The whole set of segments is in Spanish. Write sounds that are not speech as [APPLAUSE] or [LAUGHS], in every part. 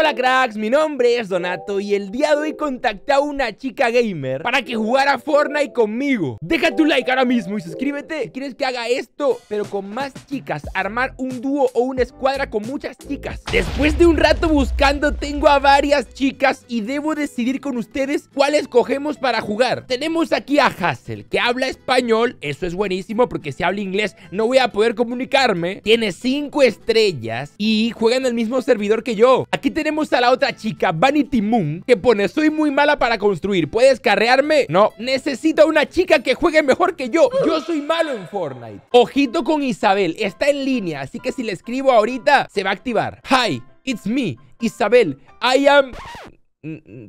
Hola cracks, mi nombre es Donato y el día de hoy contacté a una chica gamer para que jugara Fortnite conmigo. Deja tu like ahora mismo y suscríbete. ¿Quieres que haga esto? Pero con más chicas, armar un dúo o una escuadra con muchas chicas. Después de un rato buscando, tengo a varias chicas y debo decidir con ustedes cuál escogemos para jugar. Tenemos aquí a Hassel, que habla español, eso es buenísimo porque si habla inglés no voy a poder comunicarme. Tiene 5 estrellas y juega en el mismo servidor que yo. Aquí tenemos tenemos a la otra chica, Vanity Moon, que pone, soy muy mala para construir, ¿puedes carrearme? No, necesito una chica que juegue mejor que yo. Yo soy malo en Fortnite. Ojito con Isabel, está en línea, así que si le escribo ahorita, se va a activar. Hi, it's me, Isabel. I am...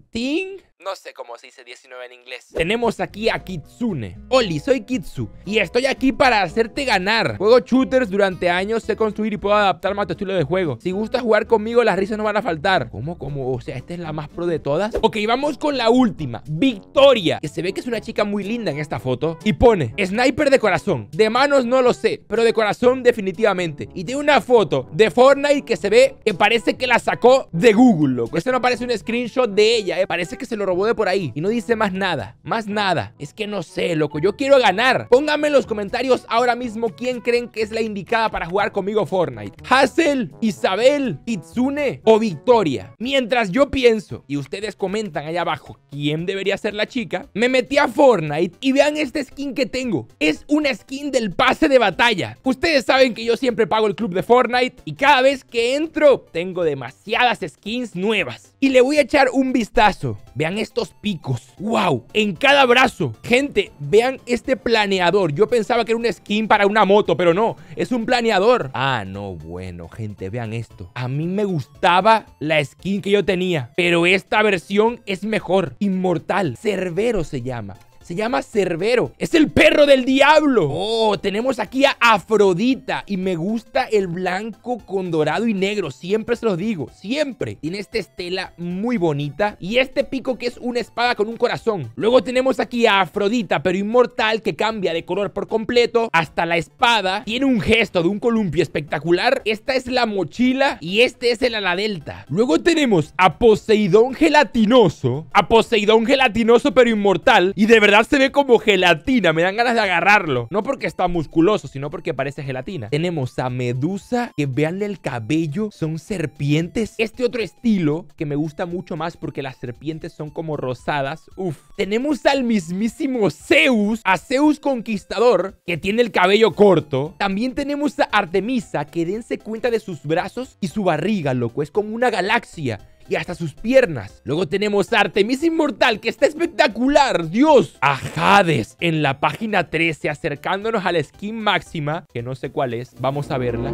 ¿Ting? No sé cómo se dice 19 en inglés. Tenemos aquí a Kitsune. Oli, soy Kitsu. Y estoy aquí para hacerte ganar. Juego shooters durante años, sé construir y puedo adaptarme a tu estilo de juego. Si gustas jugar conmigo, las risas no van a faltar. ¿Cómo, cómo? O sea, esta es la más pro de todas. Ok, vamos con la última. Victoria. Que se ve que es una chica muy linda en esta foto. Y pone, sniper de corazón. De manos no lo sé, pero de corazón definitivamente. Y tiene una foto de Fortnite que se ve que parece que la sacó de Google, loco. Esto no parece un screenshot de ella, ¿eh? Parece que se lo robó de por ahí y no dice más nada, más nada. Es que no sé, loco, yo quiero ganar. Pónganme en los comentarios ahora mismo quién creen que es la indicada para jugar conmigo Fortnite. Hazel, Isabel, Itsune o Victoria. Mientras yo pienso y ustedes comentan allá abajo quién debería ser la chica, me metí a Fortnite y vean este skin que tengo. Es una skin del pase de batalla. Ustedes saben que yo siempre pago el club de Fortnite y cada vez que entro tengo demasiadas skins nuevas. Y le voy a echar un vistazo. Vean estos picos. ¡Wow! En cada brazo. Gente, vean este planeador. Yo pensaba que era un skin para una moto, pero no. Es un planeador. Ah, no, bueno, gente, vean esto. A mí me gustaba la skin que yo tenía, pero esta versión es mejor. Inmortal. Cerbero se llama. Se llama Cerbero. Es el perro del diablo. Oh, tenemos aquí a Afrodita. Y me gusta el blanco con dorado y negro. Siempre se los digo. Siempre. Tiene esta estela muy bonita. Y este pico que es una espada con un corazón. Luego tenemos aquí a Afrodita, pero inmortal, que cambia de color por completo. Hasta la espada. Tiene un gesto de un columpio espectacular. Esta es la mochila. Y este es el ala delta. Luego tenemos a Poseidón gelatinoso. A Poseidón gelatinoso, pero inmortal. Y de verdad se ve como gelatina. Me dan ganas de agarrarlo. No porque está musculoso, sino porque parece gelatina. Tenemos a Medusa, que veanle el cabello. Son serpientes. Este otro estilo, que me gusta mucho más porque las serpientes son como rosadas. Uf. Tenemos al mismísimo Zeus, a Zeus Conquistador, que tiene el cabello corto. También tenemos a Artemisa, que dense cuenta de sus brazos y su barriga, loco. Es como una galaxia y hasta sus piernas. Luego tenemos a Artemis Inmortal, que está espectacular, Dios. A Hades en la página 13, acercándonos a la skin máxima, que no sé cuál es. Vamos a verla.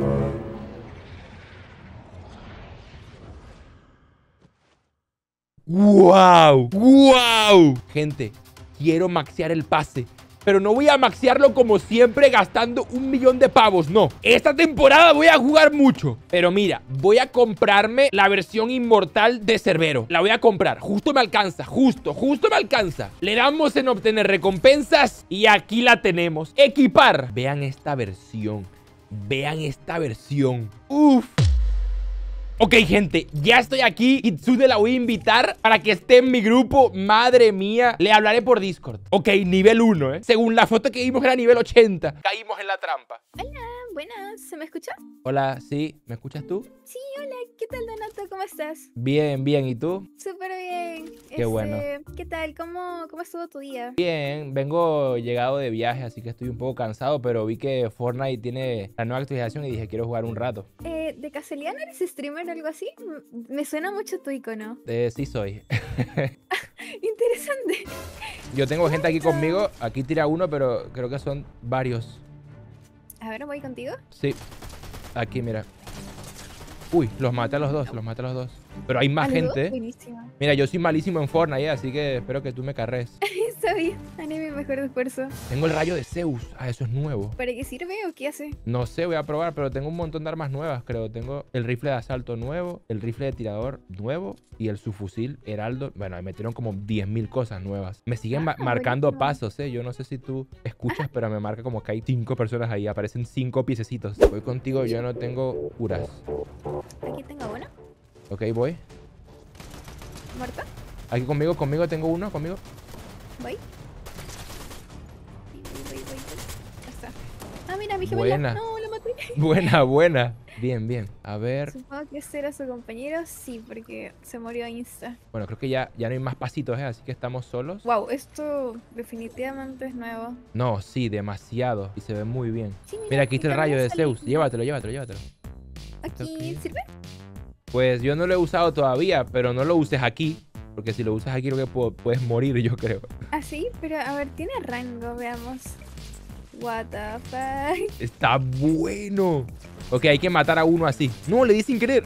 ¡Wow! ¡Wow! Gente, quiero maxear el pase. Pero no voy a maxearlo como siempre gastando un millón de pavos, no. Esta temporada voy a jugar mucho. Pero mira, voy a comprarme la versión inmortal de Cerbero. La voy a comprar. Justo me alcanza, justo, justo me alcanza. Le damos en obtener recompensas y aquí la tenemos. Equipar. Vean esta versión. Vean esta versión. Uf. Ok, gente, ya estoy aquí Kitsune la voy a invitar para que esté en mi grupo. Madre mía, le hablaré por Discord. Ok, nivel 1, ¿eh? Según la foto que vimos era nivel 80 Caímos en la trampa. Hola, buenas, ¿se me escucha? Hola, ¿sí? ¿Me escuchas tú? Sí, hola, ¿qué tal Donato? ¿Cómo estás? Bien, bien, ¿y tú? Súper bien Qué bueno este, ¿Qué tal? ¿Cómo, ¿Cómo estuvo tu día? Bien, vengo llegado de viaje, así que estoy un poco cansado Pero vi que Fortnite tiene la nueva actualización y dije quiero jugar un rato eh, ¿De casualidad eres streamer o algo así? Me suena mucho tu icono Eh, sí soy [LAUGHS] [LAUGHS] Interesante Yo tengo gente aquí conmigo, aquí tira uno, pero creo que son varios A ver, ¿voy contigo? Sí, aquí mira Uy, los maté a los dos, los maté a los dos pero hay más gente. Mira, yo soy malísimo en Fortnite, así que espero que tú me carres. [LAUGHS] Bien, haré mi mejor esfuerzo. Tengo el rayo de Zeus. Ah, eso es nuevo. ¿Para qué sirve o qué hace? No sé, voy a probar, pero tengo un montón de armas nuevas, creo. Tengo el rifle de asalto nuevo, el rifle de tirador nuevo y el subfusil Heraldo. Bueno, me metieron como 10.000 cosas nuevas. Me siguen ah, marcando pasos, ¿eh? Yo no sé si tú escuchas, pero me marca como que hay 5 personas ahí. Aparecen 5 piececitos. Voy contigo, yo no tengo curas. Aquí tengo uno. Ok, voy. ¿Muerta? Aquí conmigo, conmigo tengo uno, conmigo. Voy. Voy, voy, voy, voy. Ya está. Ah, mira, mi gemela. Buena. No, la maté. [LAUGHS] Buena, buena. Bien, bien. A ver. Supongo que este era su compañero. Sí, porque se murió insta. Bueno, creo que ya, ya no hay más pasitos, ¿eh? Así que estamos solos. Wow, esto definitivamente es nuevo. No, sí, demasiado. Y se ve muy bien. Sí, Mira, aquí está el rayo de Zeus. Llévatelo, llévatelo, llévatelo. Aquí. ¿sirve? Pues yo no lo he usado todavía, pero no lo uses aquí. Porque si lo usas aquí, creo que pu- puedes morir, yo creo. Ah, sí, pero a ver, tiene rango, veamos. What the fuck. Está bueno. Ok, hay que matar a uno así. No, le di sin querer.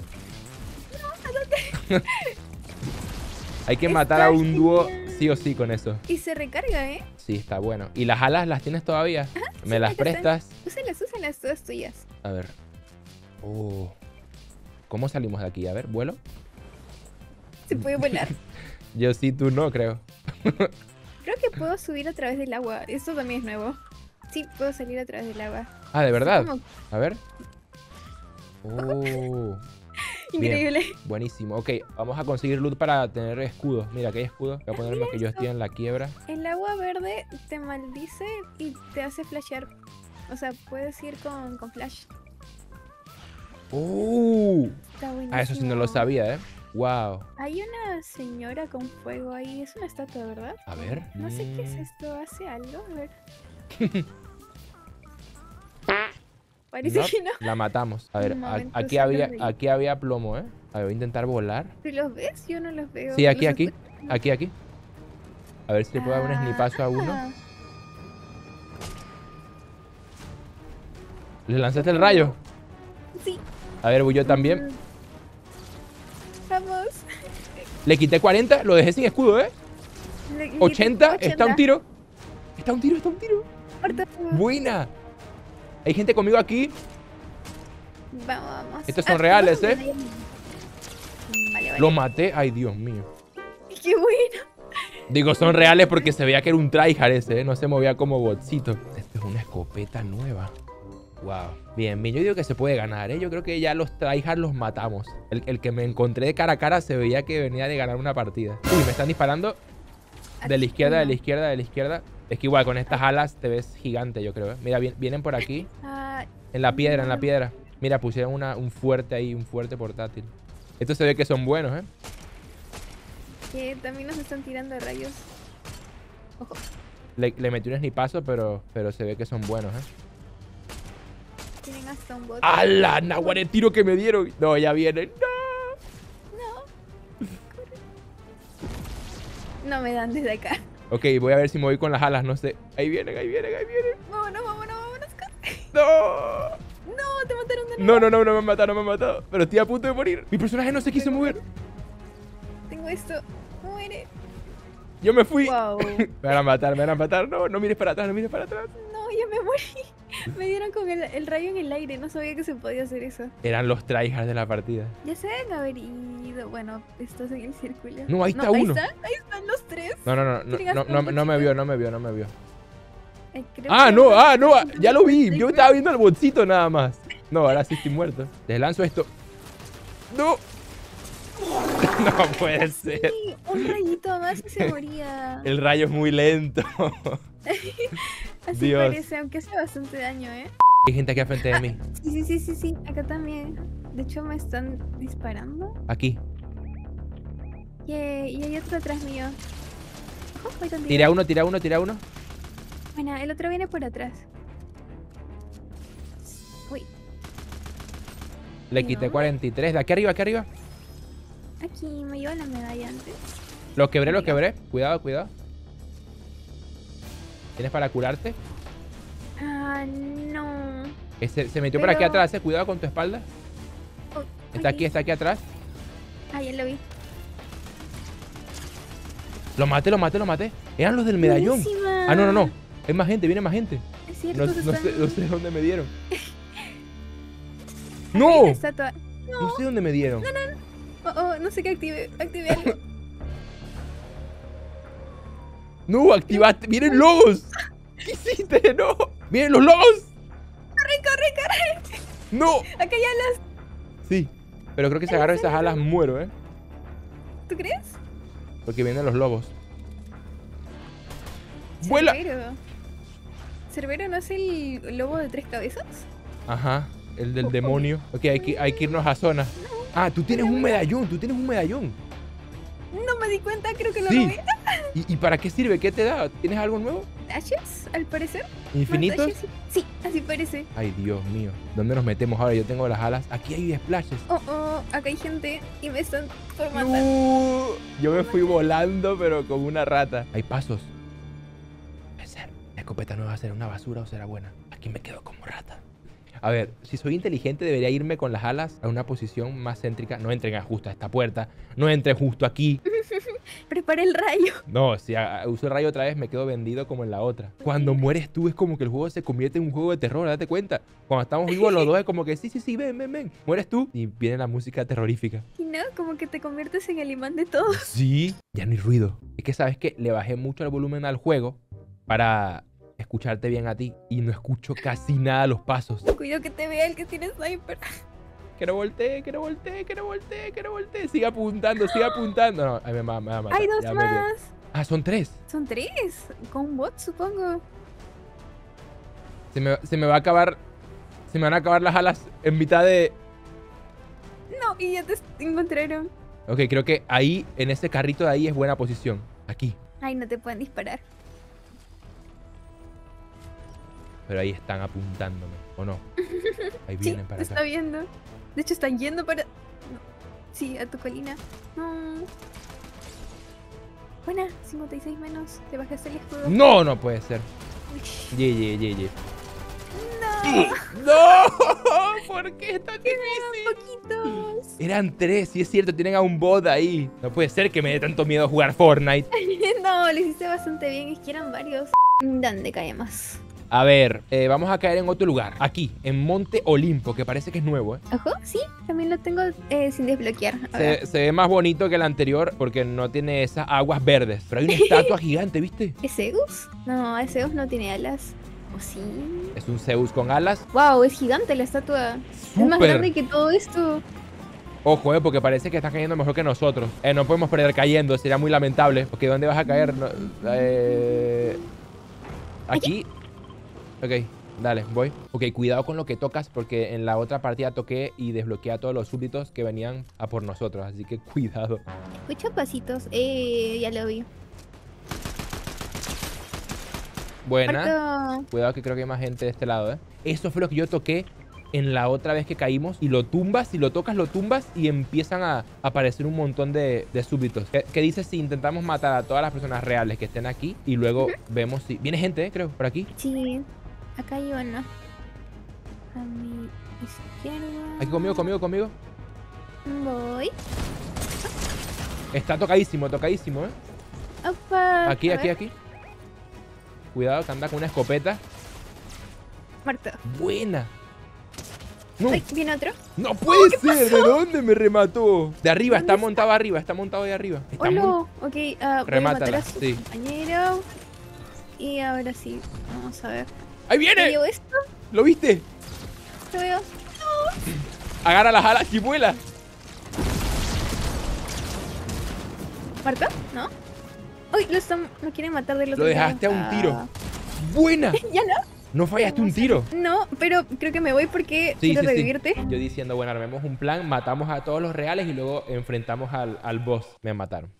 hay que matar a un dúo sí o sí con eso. Y se recarga, ¿eh? Sí, está bueno. ¿Y las alas las tienes todavía? ¿Me sí, las acá están. prestas? Úsalas, úsalas todas tuyas. A ver. Oh. ¿Cómo salimos de aquí? A ver, vuelo. Se puede volar. [LAUGHS] Yo sí, tú no, creo. [LAUGHS] Creo que puedo subir a través del agua. Esto también es nuevo. Sí, puedo salir a través del agua. Ah, ¿de verdad? A ver. [LAUGHS] Oh, Increíble. buenísimo. Ok, vamos a conseguir loot para tener escudos. Mira, aquí hay escudos. Voy a ponerme que yo estoy en la quiebra. El agua verde te maldice y te hace flashear. O sea, puedes ir con, con flash. Oh. Está buenísimo. Ah, eso sí no lo sabía, ¿eh? Wow. Hay una señora con fuego ahí. Es una estatua, ¿verdad? A ver. No sé qué es Mm, esto. ¿Hace algo? A ver. [LAUGHS] Parece no, que no. La matamos. A ver, momento, aquí había, aquí había plomo, ¿eh? A ver, voy a intentar volar. ¿Tú los ves? Yo no los veo. Sí, aquí, ¿Los aquí. Aquí, aquí. A ver si le puedo dar un snipazo a uno. Ah, ¿Le lanzaste el rayo? Sí. A ver, voy yo también. Vamos. Le quité 40, lo dejé sin escudo, ¿eh? Le- le quité 80, está un 80. tiro. Está un tiro, está un tiro. Buena. Hay gente conmigo aquí. Vamos, vamos. Estos son Ah, reales, ¿eh? vale, Vale, vale. Lo maté. Ay, Dios mío. Qué bueno. Digo, son reales porque se veía que era un tryhard ese, ¿eh? No se movía como botcito. Esto es una escopeta nueva. Wow. Bien, bien. Yo digo que se puede ganar, ¿eh? Yo creo que ya los tryhards los matamos. El, el que me encontré de cara a cara se veía que venía de ganar una partida. Uy, me están disparando de la izquierda, de la izquierda, de la izquierda. Es que igual con estas alas te ves gigante, yo creo. ¿eh? Mira, vi- vienen por aquí. En la piedra, en la piedra. Mira, pusieron una, un fuerte ahí, un fuerte portátil. Estos se ve que son buenos, ¿eh? que también nos están tirando rayos. Ojo. Le, le metí un snipazo, pero, pero se ve que son buenos, ¿eh? Tienen hasta un bot. ¡Hala! ¡Nahuara el tiro que me dieron! No, ya vienen. ¡No! No me dan desde acá. Ok, voy a ver si me voy con las alas, no sé. Ahí vienen, ahí vienen, ahí vienen. Vámonos, vámonos, vámonos. ¡No! No, te mataron de nuevo. No, no, no, no me han matado, no me han matado. Pero estoy a punto de morir. Mi personaje no se quiso mover. Tengo esto. Muere. Yo me fui. Wow. [LAUGHS] Me van a matar, me van a matar. No, no mires para atrás, no mires para atrás. Me morí. [LAUGHS] Me dieron con el, el rayo en el aire. No sabía que se podía hacer eso. Eran los tryhards de la partida. Ya se deben haber ido. Bueno, estás en el círculo. No, ahí está uno. están, ahí están los tres. No, no, no, no, no, no, no me vio, no me vio, no me vio. Eh, Ah, que- no, ah, no, ah, [LAUGHS] ya lo vi. Yo estaba viendo el bolsito nada más. No, ahora sí estoy muerto. Les lanzo esto. ¡No! [LAUGHS] No puede ser. Sí, un rayito más y se moría. El rayo es muy lento. Así Dios. parece, aunque hace bastante daño, ¿eh? Hay gente aquí al frente de mí. [LAUGHS] Sí, sí, sí, sí, sí. Acá también. De hecho, me están disparando. Aquí. Y, y hay otro atrás mío. Voy contigo. Tira uno, tira uno, tira uno. Bueno, el otro viene por atrás. Uy, Le ¿Y quité no? 43. De aquí arriba, aquí arriba. aquí me llevo la medalla antes. Lo quebré, lo quebré. Cuidado, cuidado. ¿Tienes para curarte? Ah, no. Se, metió por aquí atrás, eh. Cuidado con tu espalda. Oh, Está aquí, está aquí atrás. Ah, ya lo vi. Lo maté, lo maté, lo maté. Eran los del medallón. Buenísima. Ah, no, no, no. Hay más gente, viene más gente. Es cierto, No, no sé, [LAUGHS] no sé dónde me dieron. ¡No! No sé dónde me dieron. Oh, oh, no sé qué active. Active algo. [LAUGHS] No, activaste. ¡Miren logos! [LAUGHS] ¿Qué hiciste? ¡No! ¡Miren los logos! ¡Corre, corre, corre! ¡No! Acá ya las. Sí. Pero creo que si agarro esas alas muero, ¿eh? ¿Tú crees? Porque vienen los lobos. ¡Vuela! Cerbero. ¿Cerbero no es el lobo de tres cabezas? Ajá, el del demonio. Ok, hay que, hay que irnos a zona. Ah, tú tienes un medallón, tú tienes un medallón. No me di cuenta, creo que lo Sí. robé. ¿Y, y para qué sirve? ¿Qué te da? ¿Tienes algo nuevo? ¿Dashes, al parecer? ¿Más ¿Infinitos? Sí, así parece. Ay, Dios mío. ¿Dónde nos metemos ahora? Yo tengo las alas. Aquí hay splashes. Oh, oh, acá hay gente y me están por matar. No, yo me fui volando, pero como una rata. Hay pasos. Puede ser. La escopeta no va a ser una basura o será buena. Aquí me quedo como rata. A ver, si soy inteligente debería irme con las alas a una posición más céntrica. No entren justo a esta puerta. No entren justo aquí. [LAUGHS] Prepara el rayo. [LAUGHS] No, si a- uso el rayo otra vez me quedo vendido como en la otra. Cuando mueres tú es como que el juego se convierte en un juego de terror, date cuenta. Cuando estamos vivos los dos es como que sí, sí, sí, ven, ven, ven. Mueres tú y viene la música terrorífica. Y no, como que te conviertes en el imán de todos. Sí. Ya no hay ruido. Es que sabes que le bajé mucho el volumen al juego para escucharte bien a ti y no escucho casi nada los pasos. Cuidado que te vea el que tiene sniper. [LAUGHS] Que no voltee, que no voltee, que no voltee, que no voltee. Sigue apuntando, sigue [GASPS] apuntando. No, ay, me, va- me va a matar. Hay dos Ya más. Ah, son tres. Son tres. Con bot, supongo. Se me, se me va a acabar. Se me van a acabar las alas en mitad de. No, y ya te encontraron. Ok, creo que ahí, en ese carrito de ahí es buena posición. Aquí. Ay, no te pueden disparar. Pero ahí están apuntándome. ¿O no? [LAUGHS] Ahí Sí, vienen te para está acá. viendo. De hecho, están yendo para. no. Sí, a tu colina. No. Buena, 56 menos. Te bajaste el escudo. No, no puede ser. Ye, ye, ye, ye. No, [LAUGHS] ¡No! [LAUGHS] ¿Por qué es tan difícil? poquitos. Eran tres, sí es cierto, tienen a un bot ahí. No puede ser que me dé tanto miedo jugar Fortnite. No, lo hiciste bastante bien. Es que eran varios. ¿Dónde caemos? A ver, eh, vamos a caer en otro lugar. Aquí, en Monte Olimpo, que parece que es nuenuevo, ¿eh? Ojo, sí, también lo tengo eh, sin desbloquear. Se, se ve más bonito que el anterior porque no tiene esas aguas verdes. Pero hay una [LAUGHS] estatua gigante, ¿viste? ¿Es Zeus? No, Zeus no tiene alas. ¿O sí? Es un Zeus con alas. Wow, es gigante la estatua. Es más grande que todo esto. Ojo, eh, porque parece que está cayendo mejor que nosotros. Eh, no podemos perder cayendo, sería muy lamentable. Porque ¿dónde vas a caer? No, eh, aquí. Ok, dale, voy. Ok, cuidado con lo que tocas porque en la otra partida toqué y desbloqueé a todos los súbditos que venían a por nosotros. Así que cuidado. Escucho pasitos. Eh, ya lo vi. Buena. Cuidado que creo que hay más gente de este lado, ¿eh? Eso fue lo que yo toqué en la otra vez que caímos. Y lo tumbas, si lo tocas, lo tumbas y empiezan a aparecer un montón de, de súbditos. ¿Qué, qué dices si intentamos matar a todas las personas reales que estén aquí? Y luego vemos si... Viene gente, ¿eh? creo, por aquí. Sí, acá hay uno. A mi izquierda. Aquí conmigo, conmigo, conmigo. Voy. Está tocadísimo, tocadísimo, ¿eh? Opa. Aquí, aquí, ver, aquí. Cuidado, que anda con una escopeta. Muerto. Buena. No, Ay, viene otro. no puede ser. ¿De dónde me remató? De arriba, está montado arriba, está montado de arriba. Está mon- Hola. Ok, voy a matar Remátala, a su sí. compañero. Y ahora sí, vamos a ver. ¡Ahí ¿Me viene! esto? ¿Lo viste? Lo veo. Agarra las alas y vuela. ¿Muerto? ¿No? Uy, lo, están, lo quieren matar del otro Lo lado. dejaste a un tiro. Ah. ¡Buena! [LAUGHS] ¿Ya no? No fallaste un tiro. No, pero creo que me voy porque Sí, quiero sí, sí. revivirte. Yo diciendo, bueno, armemos un plan, matamos a todos los reales y luego enfrentamos al, al boss. Me mataron. [LAUGHS]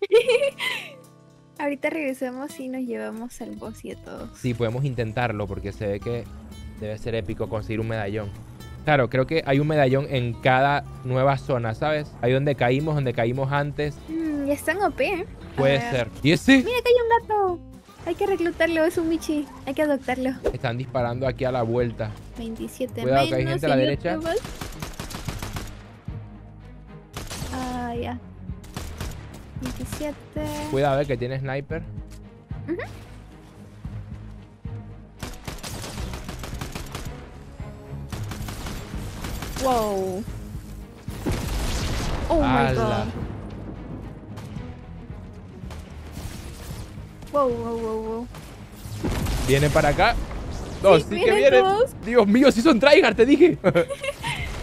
Ahorita regresamos y nos llevamos al boss y a todos. Sí, podemos intentarlo porque se ve que debe ser épico conseguir un medallón. Claro, creo que hay un medallón en cada nueva zona, ¿sabes? Ahí donde caímos, donde caímos antes. Mm, ya están OP. ¿eh? Puede ser. ¿Y ese? Mira que hay un gato. Hay que reclutarlo, es un Michi. Hay que adoptarlo. Están disparando aquí a la vuelta. 27 Cuidado, que hay menos. gente a la derecha. más. Ah, ya. 27. Cuidado, eh, que tiene sniper. Wow. Oh my Ala. god. Wow, wow, wow, wow. Viene para acá. No, Sí, sí, que vienen todos. Dios mío, si son tryhard, te dije. [LAUGHS]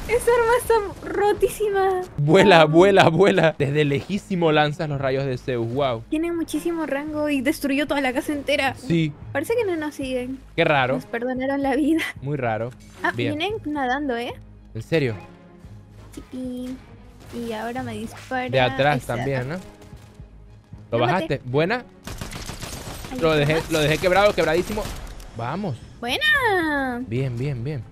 Esa arma está rotísima. Vuela, vuela, vuela. Desde lejísimo lanzas los rayos de Zeus. Wow. Tiene muchísimo rango y destruyó toda la casa entera. Sí. Parece que no nos siguen. Qué raro. Nos perdonaron la vida. Muy raro. Ah, Bien. vienen nadando, ¿eh? ¿En serio? Chiqui. Y ahora me dispara. De atrás también, ¿no? ¿Lo Lo maté. bajaste? ¿Buena? Ahí Lo dejé, más. lo dejé quebrado, quebradísimo. Vamos. Buena. Bien, bien, bien.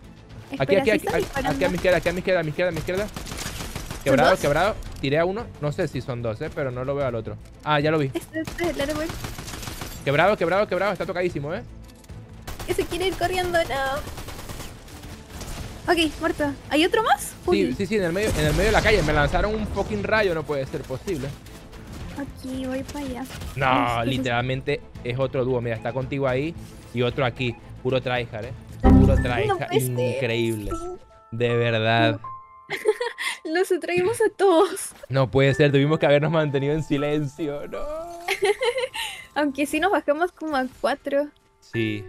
Aquí, aquí, ¿sí aquí, aquí, a mi izquierda, aquí a mi izquierda, a mi izquierda, a mi izquierda. Quebrado, quebrado. Tiré a uno. No sé si son dos, ¿eh? Pero no lo veo al otro. Ah, ya lo vi. Quebrado, quebrado, quebrado. Está tocadísimo, ¿eh? Que se quiere ir corriendo, no. Ok, muerto. ¿Hay otro más? Sí, sí, sí, en el, medio, en el medio de la calle. Me lanzaron un fucking rayo. No puede ser posible. Aquí, voy para allá. No, literalmente es otro dúo. Mira, está contigo ahí y otro aquí. Puro tryhard, ¿eh? Puro No tryhard. puede ser. Increíble. De verdad. [LAUGHS] Los atraímos a todos. No puede ser. Tuvimos que habernos mantenido en silencio. No. [LAUGHS] Aunque sí nos bajamos como a cuatro. Sí,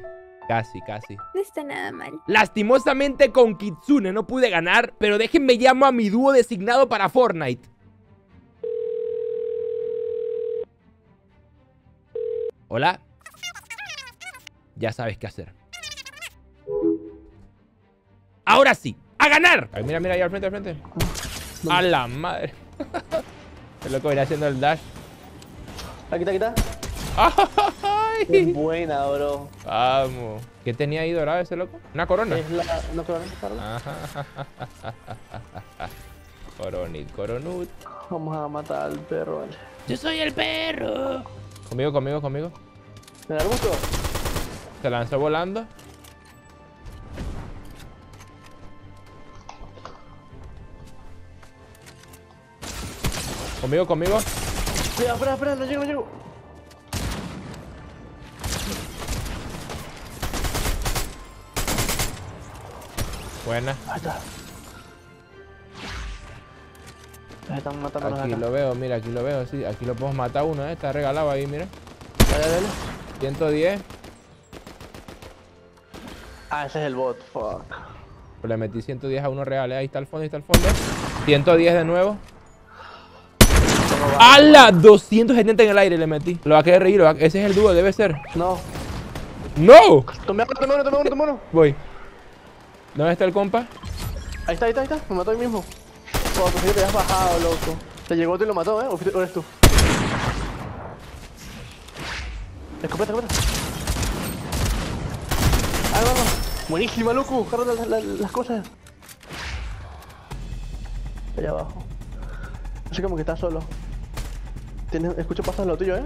casi, casi. No está nada mal. Lastimosamente con Kitsune no pude ganar, pero déjenme llamo a mi dúo designado para Fortnite. Hola. Ya sabes qué hacer. Ahora sí, a ganar. Ay, mira, mira ahí al frente, al frente. A la madre. [LAUGHS] El loco viene haciendo el dash. Aquí está, aquí está. Qué Ay. buena, bro. Vamos. ¿Qué tenía ahí dorado ese loco? Una corona. Es la. No creo que Ajá. [LAUGHS] Coronit, coronut. Vamos a matar al perro, vale. Yo soy el perro. Conmigo, conmigo, conmigo. ¿En el arbusto? Se lanzó volando. Conmigo, conmigo. Espera, espera, espera, no llego, no llego. Buena. Ahí está. Están matando Aquí acá. lo veo, mira, aquí lo veo. Sí, aquí lo podemos matar uno, ¿eh? Está regalado ahí, mira. Dale, dale. 110. Ah, ese es el bot, fuck. Pues le metí 110 a uno real, ¿eh? Ahí está el fondo, ahí está el fondo. 110 de nuevo. ¡Hala! 270 en el aire le metí. Lo va a querer reír. va a- Ese es el dúo, debe ser. No. ¡No! Tomé uno, tomé uno, tomé uno, tomé uno. Voy. ¿Dónde está el compa? Ahí está, ahí está, ahí está. Me mató ahí mismo. Pensé que te habías bajado, loco. Te llegó otro y lo mató, ¿eh? ¿O eres tú? Escopeta, escopeta. Ah, vamos. Buenísima, loco. Agarra las, las, las cosas. Allá abajo. Así como que estás solo. Tienes, escucho pasos lo tuyo, ¿eh?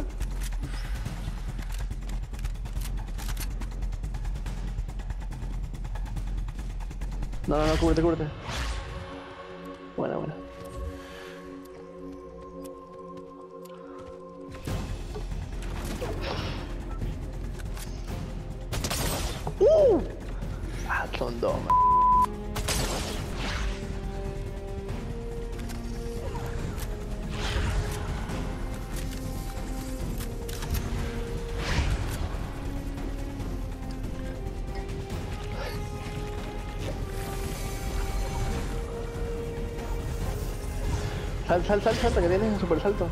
No, no, no, cúbrete, cúbrete. Buena, buena. ¡Uh! Ah, son dos, man. Sal, sal, sal, salta, que tienes un super salto.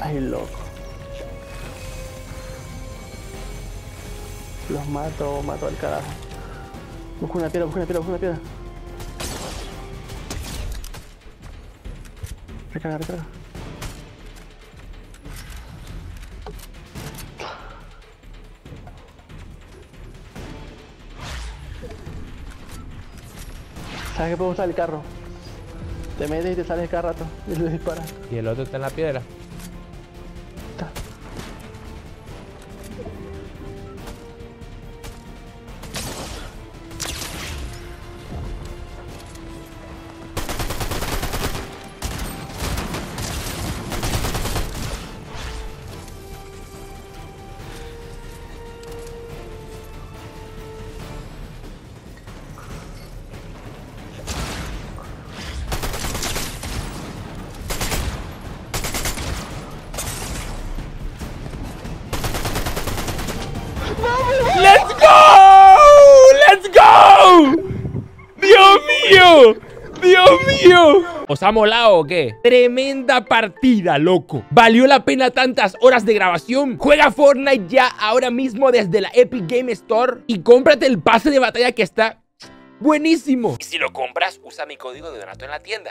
Ay, loco. Los mato, mato al carajo. Busca una piedra, busca una piedra, busca una piedra. Recarga, recarga. ¿Sabes qué puedo usar el carro? Te metes y te sales cada rato [LAUGHS] y le disparas. Y el otro está en la piedra. ¿Os ha molado o qué? Tremenda partida, loco. ¿Valió la pena tantas horas de grabación? Juega Fortnite ya ahora mismo desde la Epic Game Store y cómprate el pase de batalla que está buenísimo. Y si lo compras, usa mi código de Donato en la tienda.